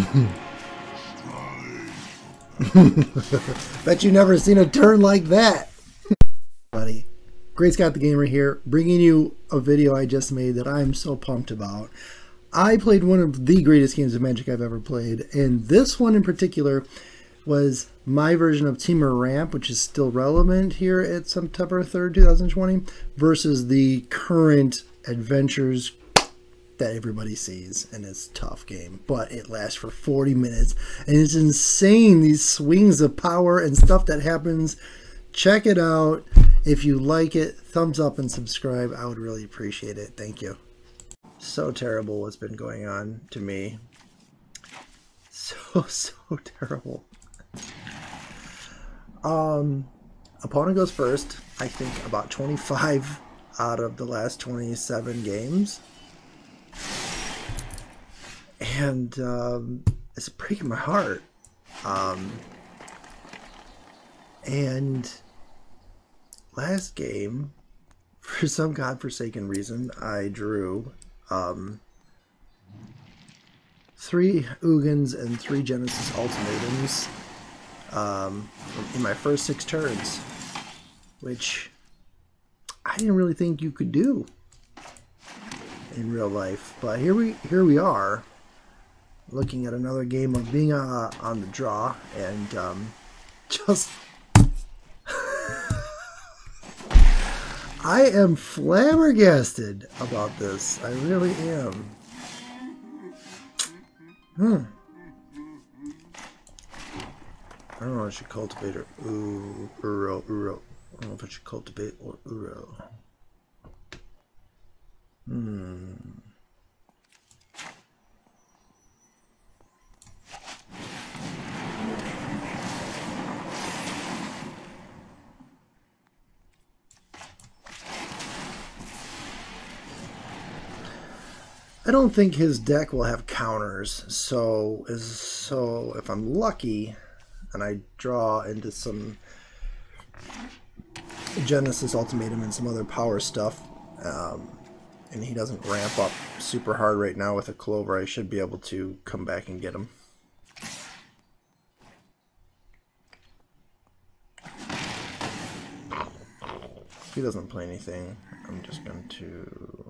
Bet you never seen a turn like that. Buddy, Great Scott the Gamer here, bringing you a video I just made that I'm so pumped about. I played one of the greatest games of Magic I've ever played, and this one in particular was my version of Temur Ramp, which is still relevant here at September 3rd, 2020, versus the current Adventures that everybody sees, and it's tough game, but it lasts for 40 minutes, and it's insane, these swings of power and stuff that happens. Check it out. If you like it, thumbs up and subscribe. I would really appreciate it. Thank you. So terrible what's been going on to me. So, so terrible. Um, opponent goes first. I think about 25 out of the last 27 games. And um, it's breaking my heart. Um, and last game, for some godforsaken reason, I drew um, three Ugins and three Genesis Ultimatums um, in my first six turns, which I didn't really think you could do in real life. But here we here we are, looking at another game of being uh, on the draw and um, just. I am flabbergasted about this. I really am. Hmm. I don't know if I should cultivate or ooh, uro, uro. I don't know if I should cultivate or uro. Hmm. I don't think his deck will have counters, so is so if I'm lucky, and I draw into some Genesis Ultimatum and some other power stuff, um, and he doesn't ramp up super hard right now with a Clover, I should be able to come back and get him. He doesn't play anything, I'm just going to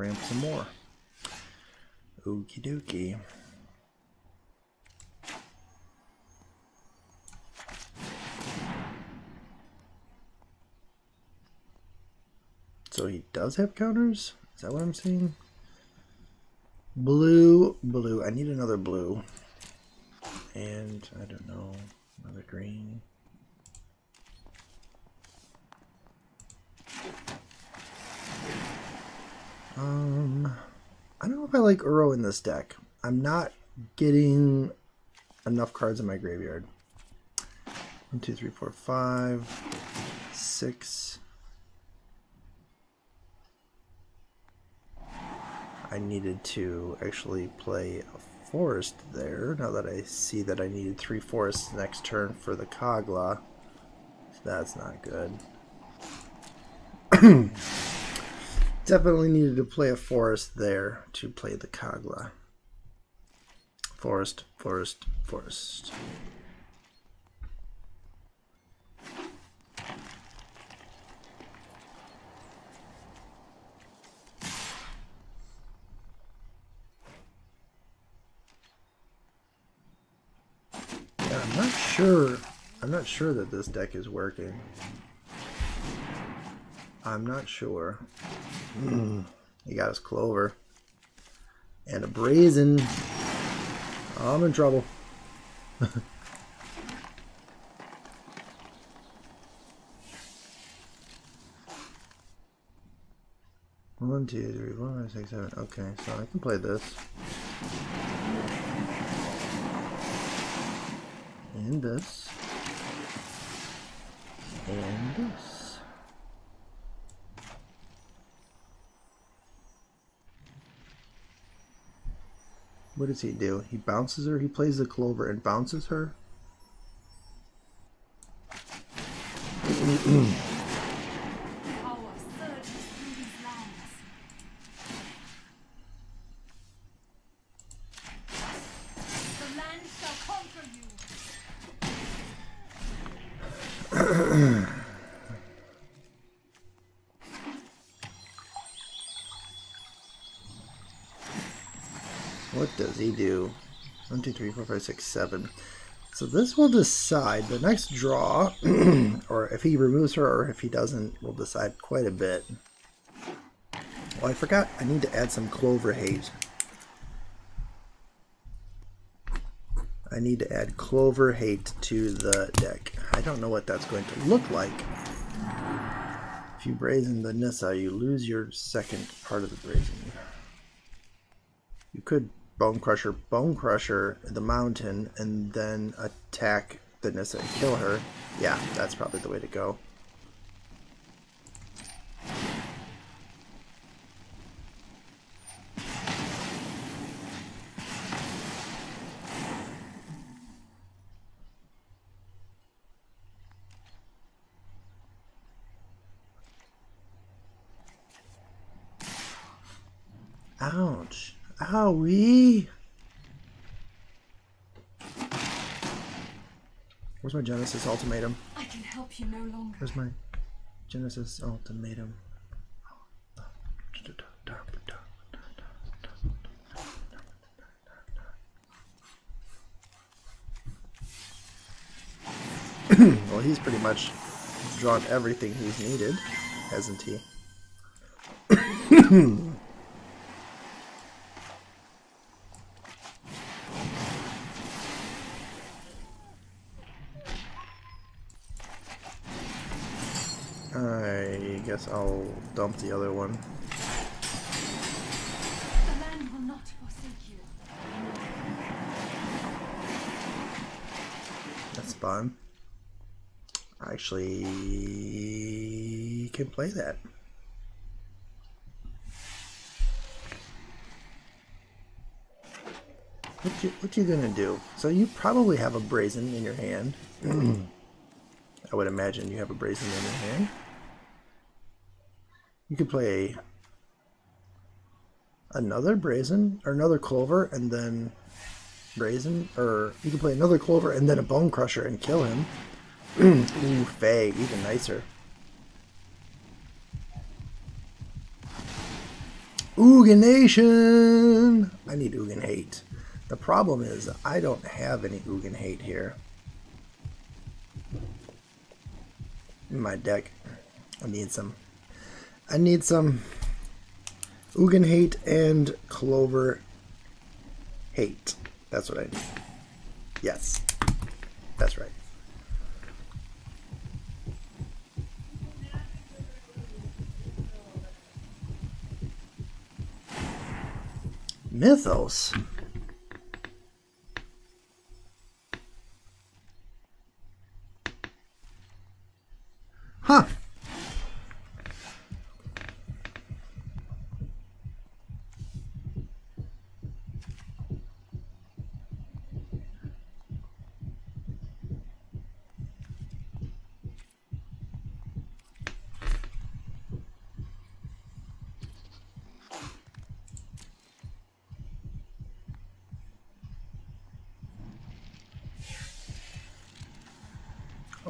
ramp some more. Okie dokie. So he does have counters? Is that what I'm seeing? Blue, blue. I need another blue. And, I don't know, another green. Um, I don't know if I like Uro in this deck. I'm not getting enough cards in my graveyard. One, two, three, four, five, six. I needed to actually play a forest there, now that I see that I needed three forests next turn for the Kogla. So that's not good. Definitely needed to play a forest there to play the Kogla. Forest, forest, forest. I'm not sure. I'm not sure that this deck is working. I'm not sure. Mm, he got his clover. And a brazen. Oh, I'm in trouble. One, two, three, four, five, six, seven. Okay, so I can play this. And this. And this. What does he do? He bounces her? He plays the clover and bounces her? three, four, five, six, seven. So this will decide the next draw, or if he removes her or if he doesn't, will decide quite a bit. Well, I forgot I need to add some Clover Hate. I need to add Clover Hate to the deck. I don't know what that's going to look like. If you brazen the Nissa, you lose your second part of the brazen. You could Bone Crusher, Bone Crusher the mountain, and then attack the Nissa and kill her. Yeah, that's probably the way to go. Ouch. Owie! Where's my Genesis ultimatum? I can help you no longer. Where's my Genesis ultimatum? well, he's pretty much drawn everything he's needed, hasn't he? I guess I'll dump the other one. The land will not forsake you. That's fun. I actually can play that. What you what you gonna do? So you probably have a brazen in your hand. I would imagine you have a brazen in your hand. You could play another brazen or another clover and then brazen, or you can play another clover and then a bone crusher and kill him. Ooh, Fae, even nicer. Ugin Nation! I need Ugin Hate. The problem is I don't have any Ugin Hate here. In my deck. I need some. I need some Ugin Hate and Clover Hate. That's what I need. Yes. That's right. Mythos. Huh.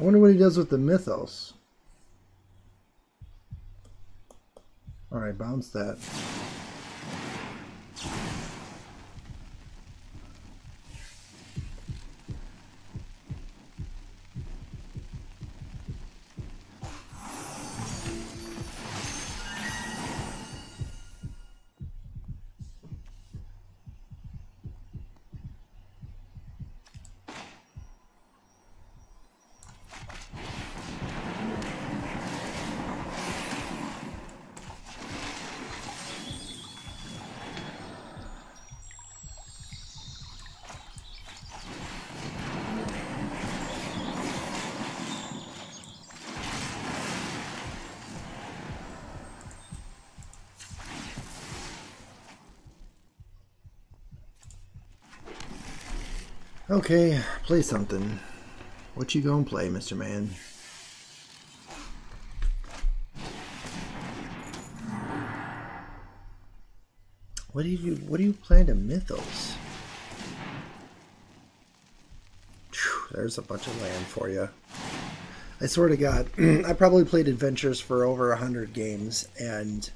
I wonder what he does with the mythos. Alright, bounce that. Okay, play something. What you gonna play, Mr. Man? What do you what do you plan to mythos? Whew, there's a bunch of land for you. I swear to God, I probably played Adventures for over a hundred games, and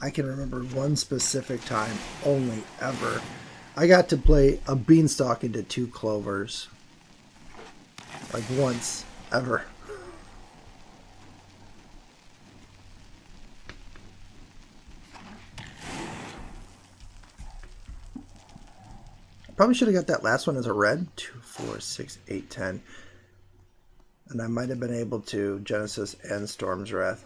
I can remember one specific time only ever. I got to play a beanstalk into two clovers. Like once ever. Probably should have got that last one as a red. Two, four, six, eight, ten. And I might have been able to Genesis and Storm's Wrath.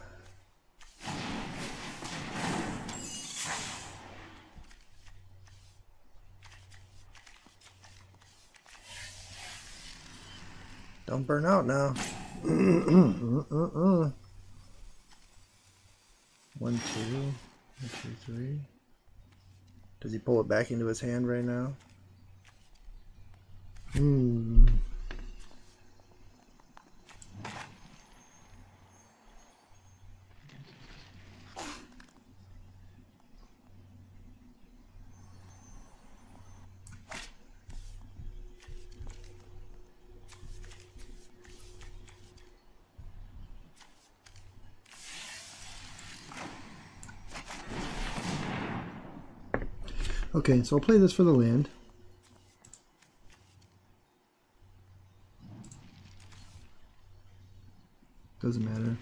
Don't burn out now. One, two, one, two, three. Does he pull it back into his hand right now? Hmm. Okay, so I'll play this for the land. Doesn't matter.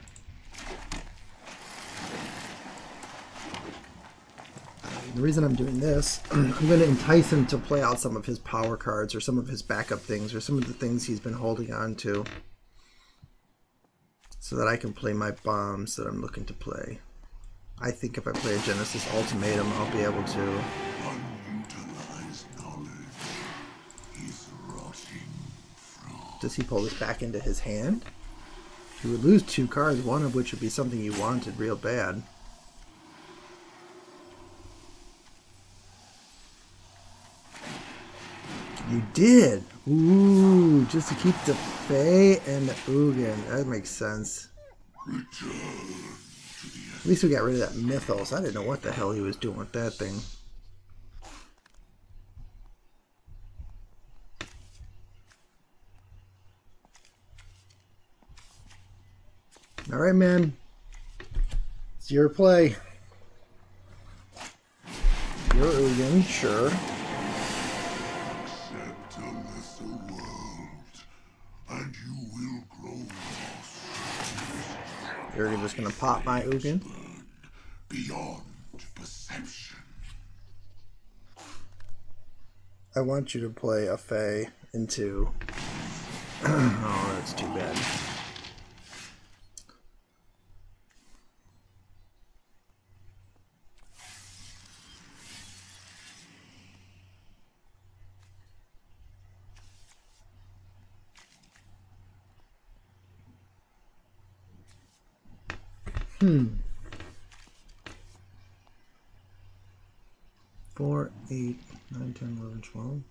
The reason I'm doing this, I'm going to entice him to play out some of his power cards or some of his backup things or some of the things he's been holding on to so that I can play my bombs that I'm looking to play. I think if I play a Genesis Ultimatum, I'll be able to. Does he pull this back into his hand? You would lose two cards, one of which would be something you wanted real bad. You did! Ooh, just to keep the Fae and the Ugin. That makes sense. At least we got rid of that Mythos. I didn't know what the hell he was doing with that thing. All right, man. It's your play. Your Ugin, sure. Accept a lesser world, and you will grow lost You're just gonna pop my Ugin. beyond perception. I want you to play a Fae into. oh, that's too bad. Hmm. Four, eight, nine, ten, eleven, twelve.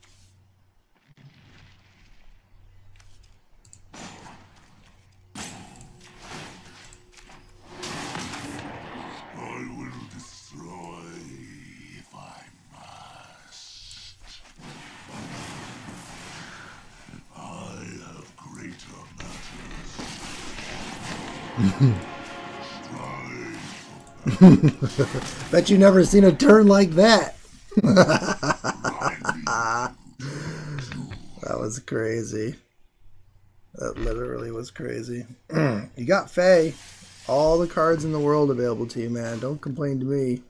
I Bet you never seen a turn like that. That was crazy. That literally was crazy. you got Fae. All the cards in the world available to you, man. Don't complain to me.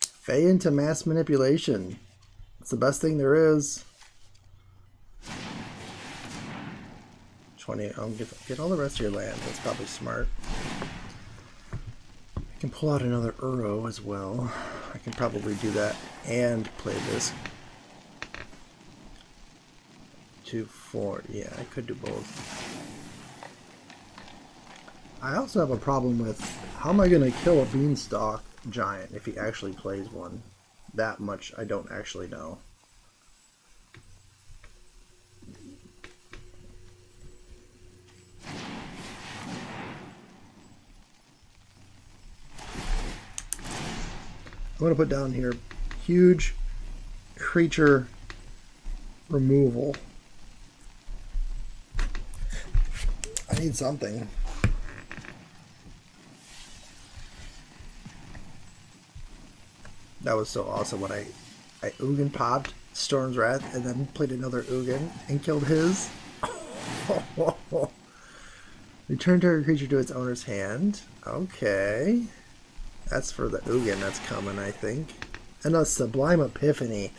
Fae into mass manipulation. It's the best thing there is. 20. I'll get, get all the rest of your land. That's probably smart. I can pull out another Uro as well. I can probably do that and play this. Two, four. Yeah, I could do both. I also have a problem with how am I going to kill a beanstalk giant if he actually plays one? That much I don't actually know. I'm going to put down here huge creature removal. I need something. That was so awesome when I, I Ugin popped Storm's Wrath and then played another Ugin and killed his. Return target creature to its owner's hand. Okay. That's for the Ugin that's coming, I think. And a Sublime Epiphany.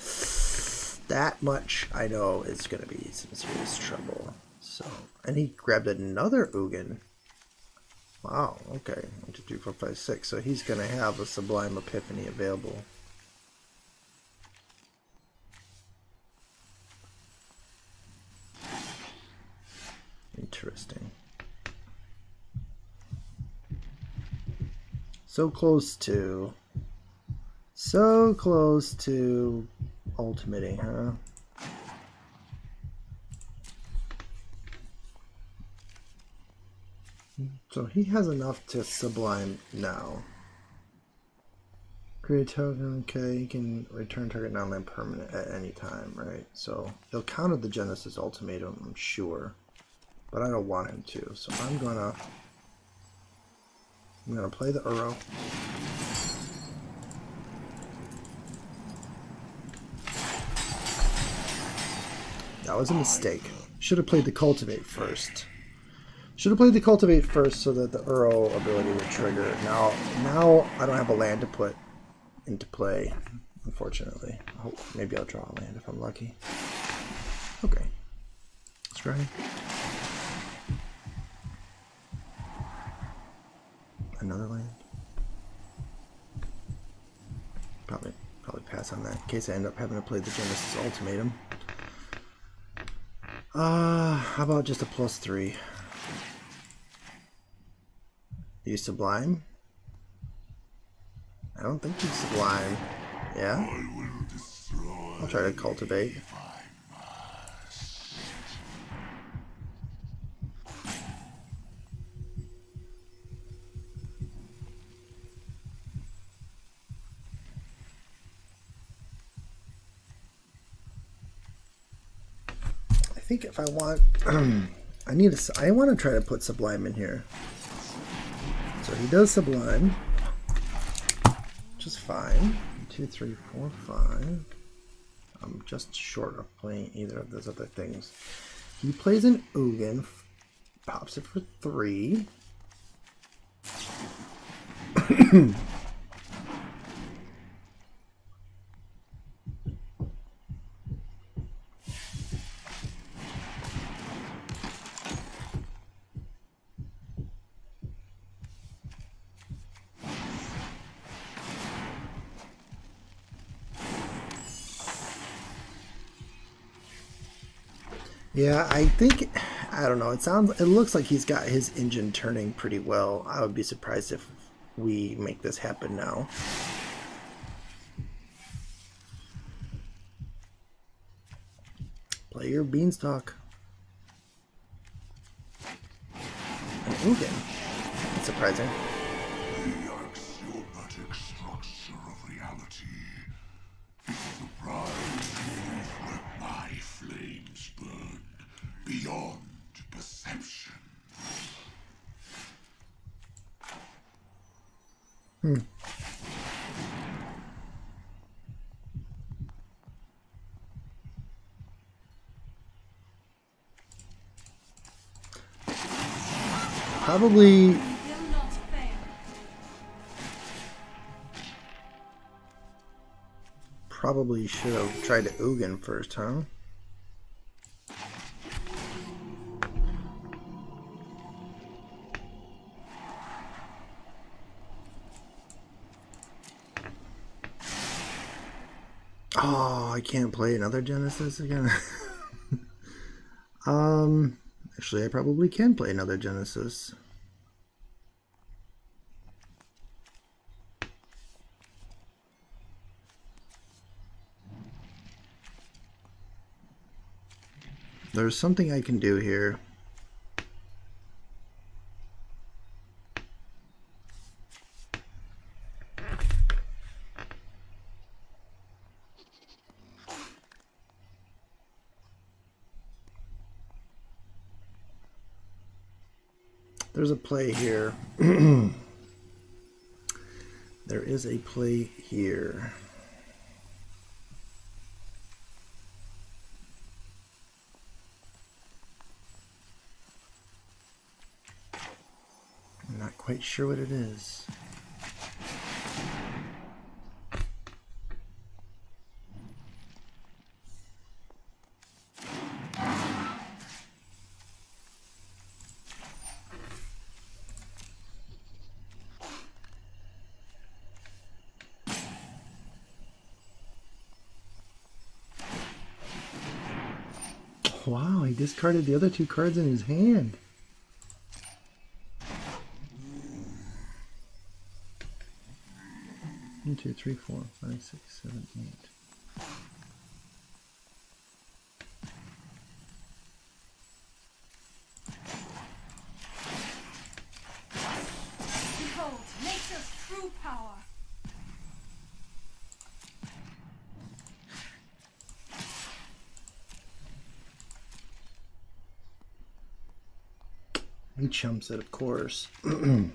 That much I know is going to be some serious trouble. So, and he grabbed another Ugin. Wow, okay. One, two, three, four, five, six. So he's going to have a Sublime Epiphany available. Interesting. So close to... So close to ultimating, huh? So he has enough to sublime now. Create token, okay, he can return target non-land permanent at any time, right? So he'll counter the Genesis Ultimatum, I'm sure. But I don't want him to, so I'm gonna I'm gonna play the Uro. That was a mistake. Should have played the Cultivate first. Should have played the Cultivate first so that the Uro ability would trigger. Now, now I don't have a land to put into play, unfortunately. I maybe I'll draw a land if I'm lucky. Okay. Let's try. Another land. Probably, probably pass on that in case I end up having to play the Genesis Ultimatum. Uh, how about just a plus three? You sublime? I don't think he's sublime. Yeah? I'll try to cultivate. Think if I want, I need to, I want to try to put Sublime in here. So he does Sublime, which is fine. Two, three, four, five. I'm just short of playing either of those other things. He plays an Ugin, pops it for three. Yeah, I think I don't know. It sounds it looks like he's got his engine turning pretty well. I would be surprised if we make this happen now. Play your beanstalk. An Ugin. That's surprising. Beyond perception. Hmm. Probably not fail. probably should have tried to Ugin first, huh? Can't play another Genesis again. um, actually, I probably can play another Genesis. There's something I can do here. There's a play here. there is a play here. I'm not quite sure what it is. Wow, he discarded the other two cards in his hand. One, two, three, four, five, six, seven, eight. He chumps it, of course. I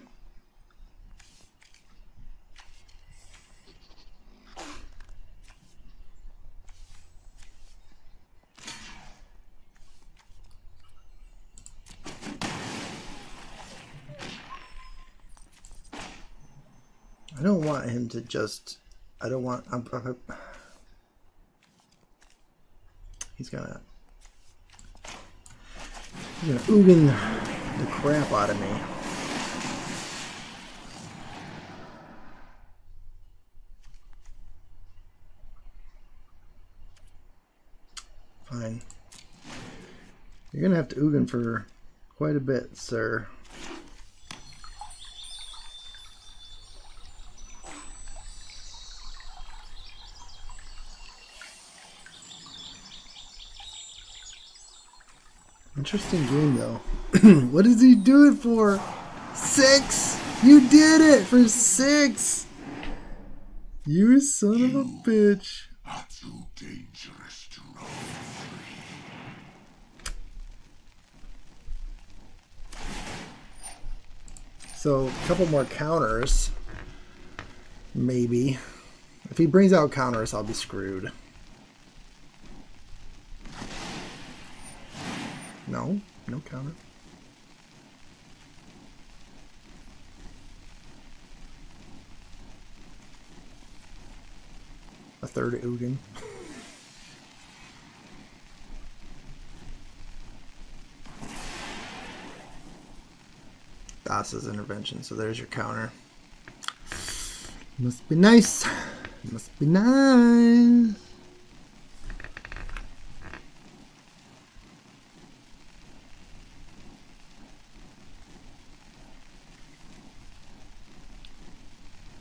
don't want him to just. I don't want. I'm, I'm, he's gonna. He's gonna Ugin the crap out of me. Fine. You're gonna have to Ugin for quite a bit, sir. Interesting game though. what does he do it for? Six! You did it for six! You son of a bitch. Are too dangerous to run So, a couple more counters. Maybe. If he brings out counters, I'll be screwed. No, no counter. A third Ugin. Thassa's intervention, so there's your counter. Must be nice. Must be nice.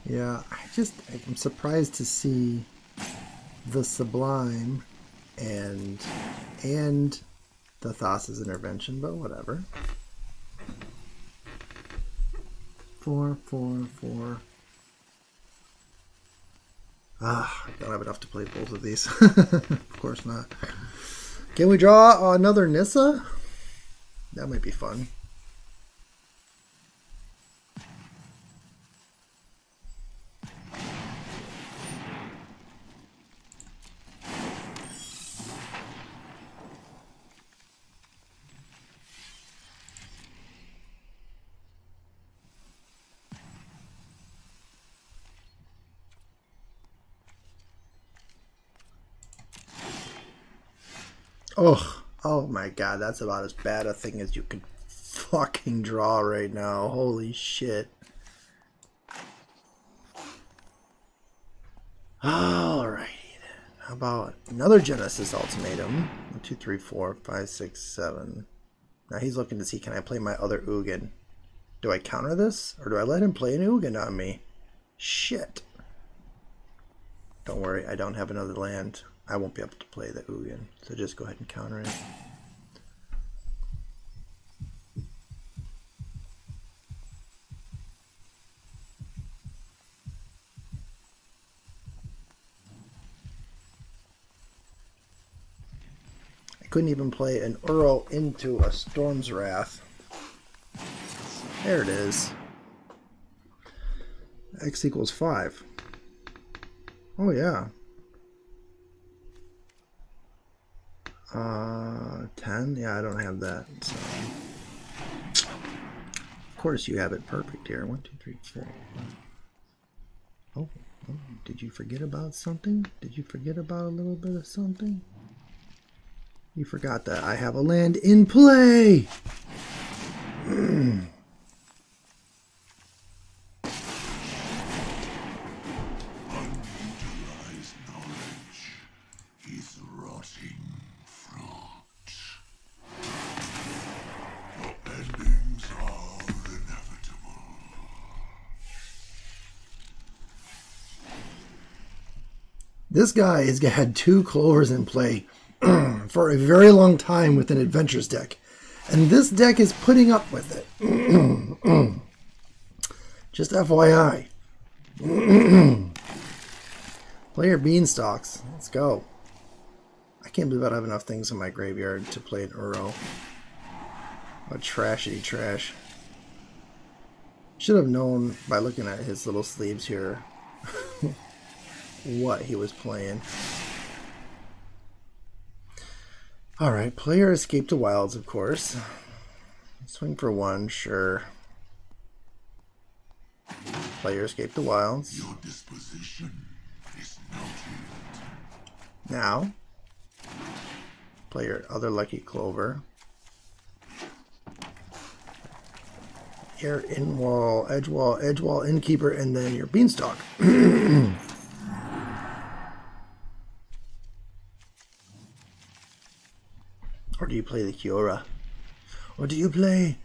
Yeah, I just I'm surprised to see the Sublime and and the Thassa's intervention, but whatever. Four, four, four. Ah, I don't have enough to play both of these. of course not. Can we draw another Nissa? That might be fun. Oh, oh my god, that's about as bad a thing as you could fucking draw right now. Holy shit. Alrighty then. How about another Genesis Ultimatum? One, two, three, four, five, six, seven. Now he's looking to see can I play my other Ugin. Do I counter this? Or do I let him play an Ugin on me? Shit. Don't worry, I don't have another land. I won't be able to play the Ugin, so just go ahead and counter it. I couldn't even play an Uro into a Storm's Wrath. There it is. X equals 5. Oh, yeah. Uh, 10? Yeah, I don't have that. So. Of course you have it perfect here. 1, 2, 3, 4. Oh, oh, did you forget about something? Did you forget about a little bit of something? You forgot that I have a land in play! guy has had two clovers in play for a very long time with an adventures deck. And this deck is putting up with it. Just FYI. Player Beanstalks. Let's go. I can't believe I have enough things in my graveyard to play an Uro. What trashy trash. Should have known by looking at his little sleeves here what he was playing. Alright, player escape to wilds, of course. Swing for one, sure. Player escape to wilds. Your disposition is noted. Now, player other lucky clover. Your in wall, edge wall, edge wall, innkeeper, and then your beanstalk. or do you play the Kiora? Or do you play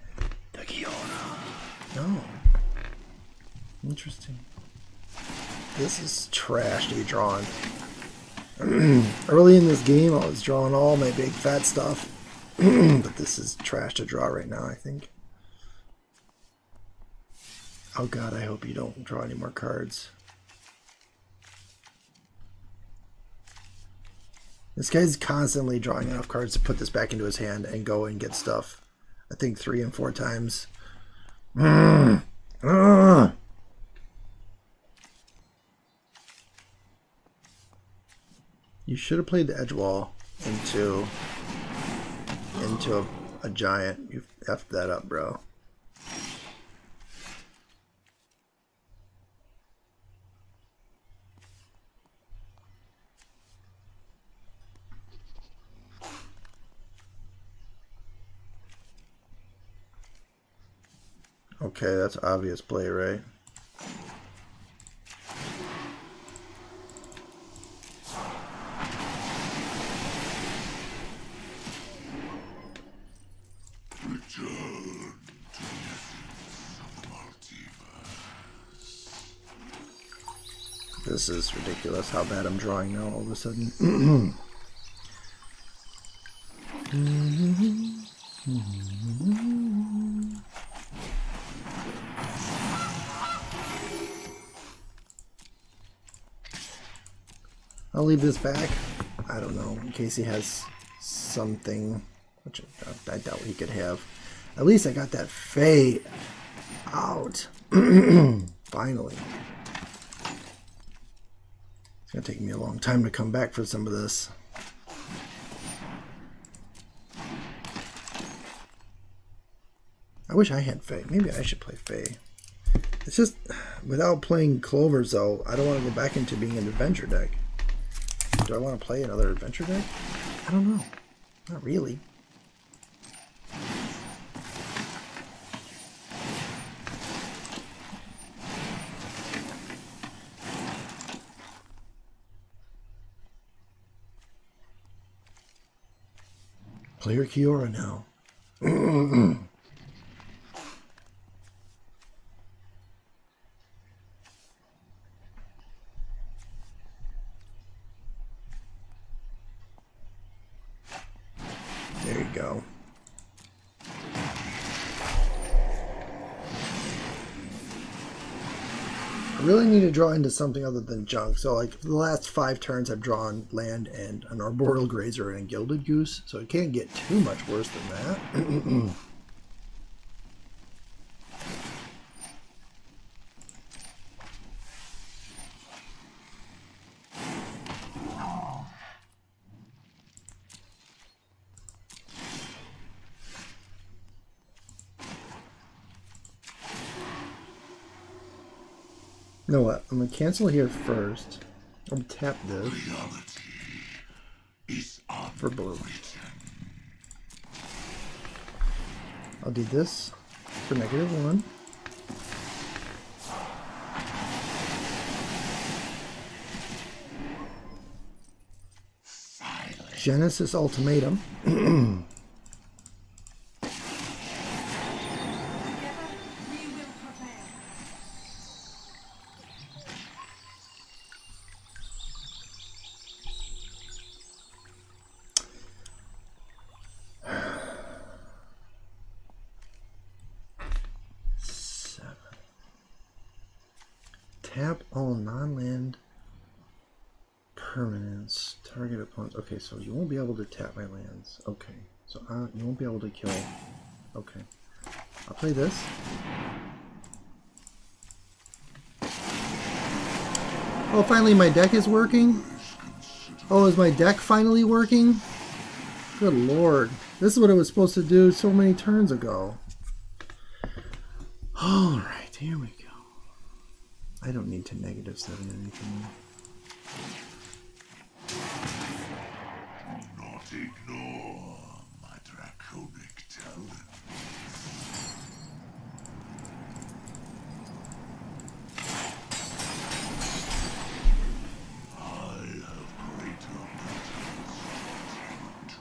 the Kiora? No. Interesting. This is trash to be drawn. Early in this game, I was drawing all my big fat stuff. but this is trash to draw right now, I think. Oh god, I hope you don't draw any more cards. This guy's constantly drawing enough cards to put this back into his hand and go and get stuff. I think three and four times. Mm. Ah. You should have played the edge wall into into a, a giant. You effed that up, bro. Okay, that's obvious play, right? This is ridiculous how bad I'm drawing now all of a sudden. leave this back. I don't know, in case he has something, which I, doubt he could have. At least I got that Fae out. Finally. It's gonna take me a long time to come back for some of this. I wish I had Fae. Maybe I should play Fae. It's just, without playing Clovers though, I don't want to go back into being an adventure deck. Do I want to play another adventure deck? I don't know. Not really. Player Kiora now. draw into something other than junk. So, like, the last five turns, I've drawn land and an arboreal grazer and a gilded goose. So it can't get too much worse than that. You know what? I'm gonna cancel here first. I'm gonna tap this for blue. I'll do this for negative one. Genesis Ultimatum. Together, we will prevail. Seven. Tap all non-land permanents. Target opponents. Okay, so you won't be able to tap my lands. Okay, so uh, you won't be able to kill. Okay, I'll play this. Oh, finally my deck is working. Oh, is my deck finally working? Good lord. This is what it was supposed to do so many turns ago. Alright, here we go. I don't need to negative seven anything. Not ignore my draconic talent. I have greater matters to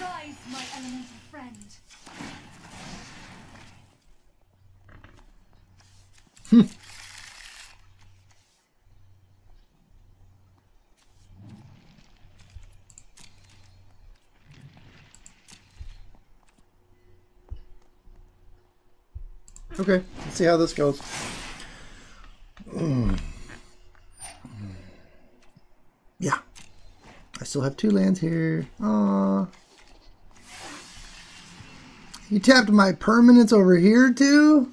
Rise, my elemental friend. Okay, let's see how this goes. Yeah. I still have two lands here. Aww. You tapped my permanents over here too?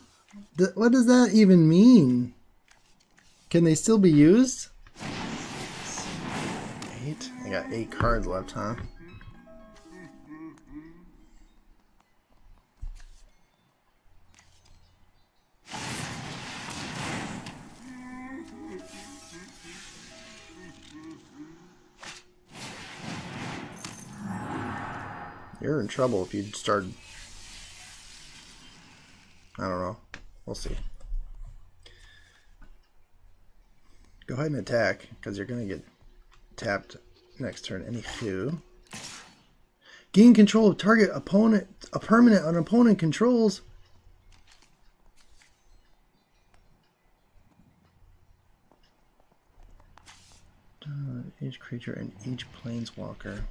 Th- what does that even mean? Can they still be used? Eight? I got eight cards left, huh? Trouble if you start. I don't know. We'll see. Go ahead and attack, because you're going to get tapped next turn. Anywho. Gain control of target opponent, a permanent an opponent controls. Uh, each creature and each planeswalker.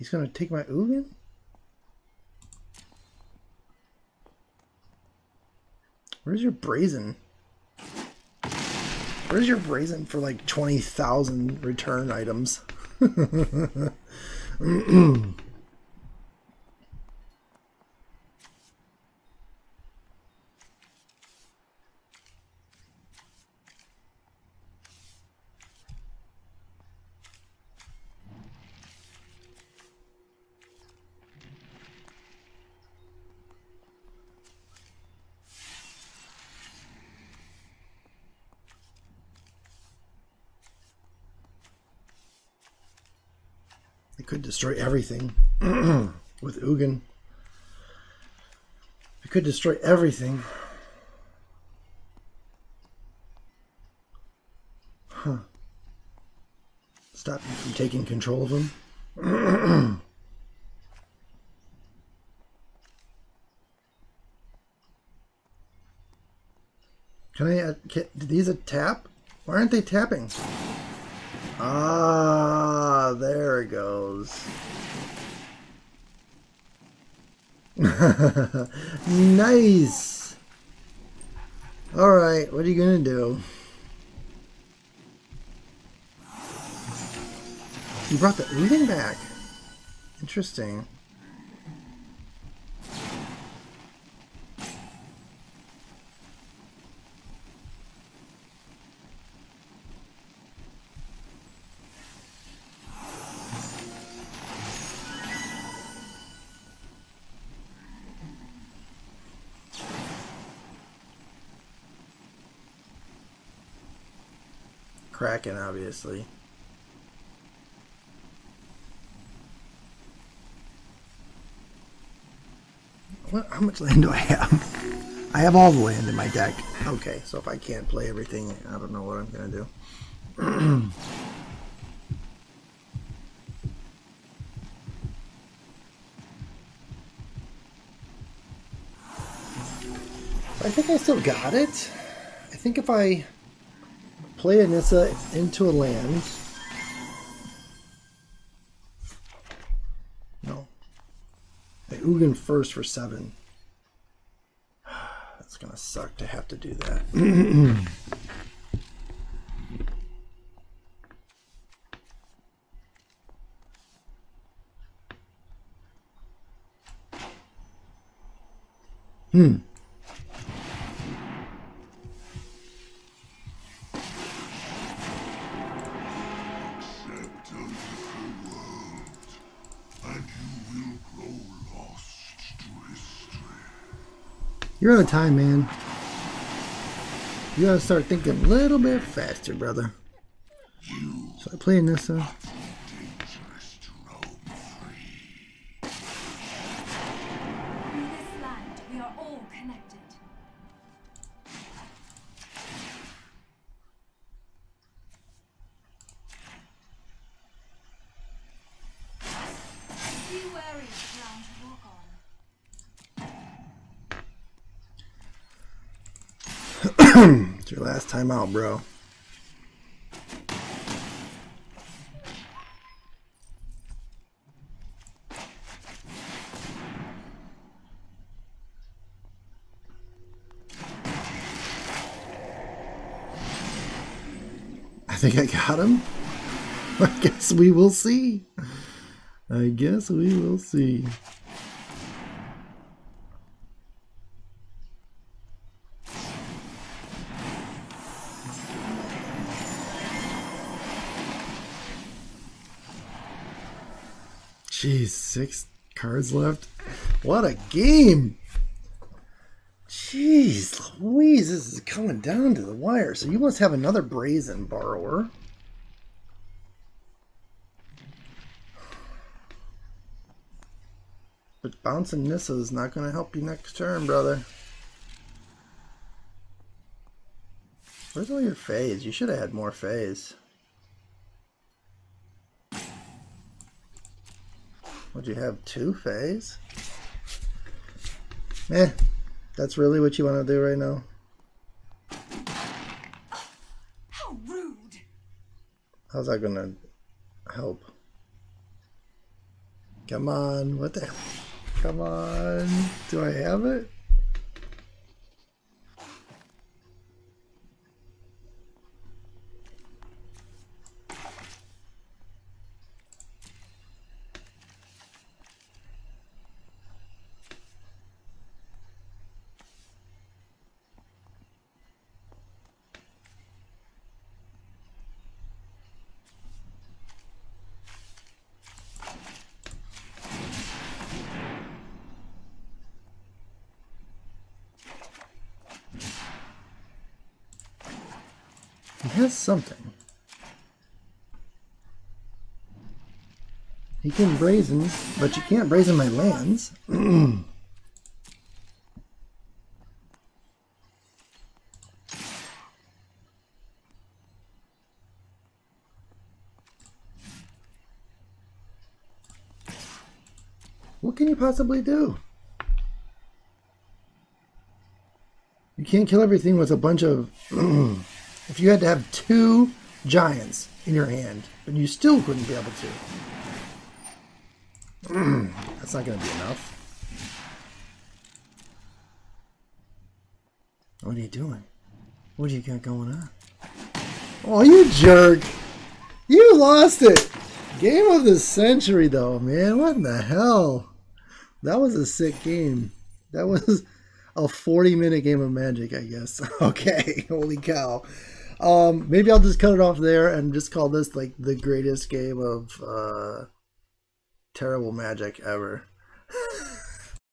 He's gonna take my Ugin? Where's your brazen? Where's your brazen for like 20,000 return items? could destroy everything with Ugin. It could destroy everything. Huh. Stop you from taking control of them. Can I? Uh, can, these a tap? Why aren't they tapping? Ah, Ah, there it goes. nice. All right, what are you gonna do? You brought the Uden back. Interesting. Kraken, obviously. What? How much land do I have? I have all the land in my deck. Okay, so if I can't play everything, I don't know what I'm gonna do. I think I still got it. I think if I play a Nissa into a land. No. I Ugin first for seven. That's gonna suck to have to do that. hmm. You're out of time, man. You gotta start thinking a little bit faster, brother. So I play a Nissa. dangerous to roam free. In this land, we are all connected. Be wary of ground you walk on. It's your last time out, bro. I think I got him. I guess we will see. I guess we will see. Jeez, six cards left. What a game! Jeez, Louise, this is coming down to the wire. So you must have another brazen borrower. But bouncing Nissa is not going to help you next turn, brother. Where's all your Faes? You should have had more Faes. Would you have two Faes? Eh, that's really what you want to do right now. How rude! How's that gonna help? Come on, what the Come on. Do I have it? He has something. He can brazen, but you can't brazen my lands. what can you possibly do? You can't kill everything with a bunch of if you had to have two giants in your hand, but you still couldn't be able to. That's not going to be enough. What are you doing? What do you got going on? Oh, you jerk! You lost it! Game of the century, though, man. What in the hell? That was a sick game. That was a 40 minute game of magic, I guess. Okay, holy cow. Um, maybe I'll just cut it off there and just call this like the greatest game of uh, terrible magic ever.